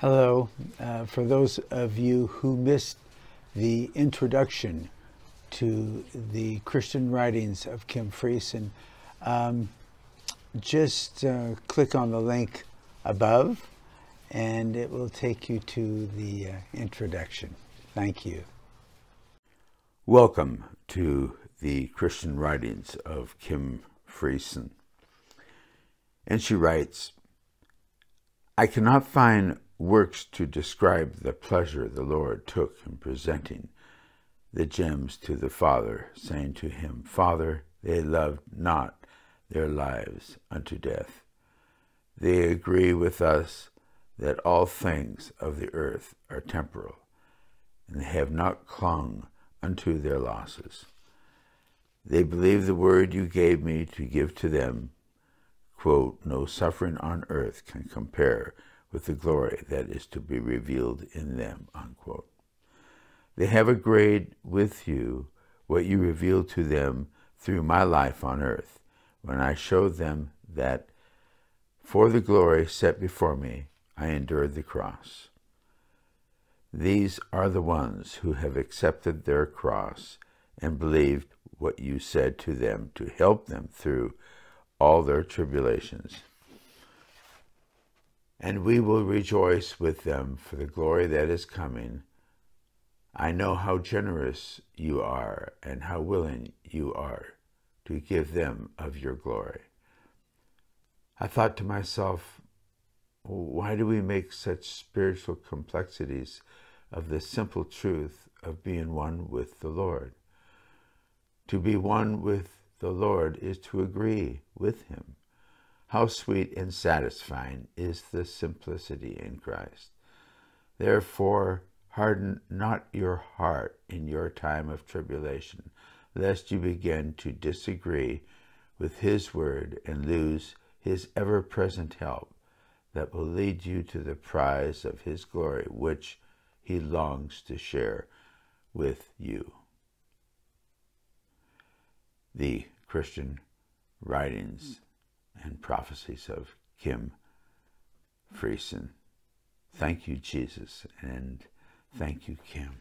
Hello. Uh, for those of you who missed the introduction to the Christian writings of Kim Friesen, um, just uh, click on the link above and it will take you to the uh, introduction. Thank you. Welcome to the Christian writings of Kim Friesen. And she writes, I cannot find works to describe the pleasure the Lord took in presenting the gems to the Father, saying to him, Father, they loved not their lives unto death. They agree with us that all things of the earth are temporal, and they have not clung unto their losses. They believe the word you gave me to give to them. Quote, no suffering on earth can compare with the glory that is to be revealed in them. Unquote. They have agreed with you what you revealed to them through my life on earth, when I showed them that for the glory set before me, I endured the cross. These are the ones who have accepted their cross and believed what you said to them to help them through all their tribulations and we will rejoice with them for the glory that is coming. I know how generous you are and how willing you are to give them of your glory. I thought to myself, why do we make such spiritual complexities of the simple truth of being one with the Lord? To be one with the Lord is to agree with him. How sweet and satisfying is the simplicity in Christ. Therefore, harden not your heart in your time of tribulation, lest you begin to disagree with His word and lose His ever present help that will lead you to the prize of His glory, which He longs to share with you. The Christian Writings and prophecies of Kim Friesen. Thank you, Jesus, and thank you, Kim.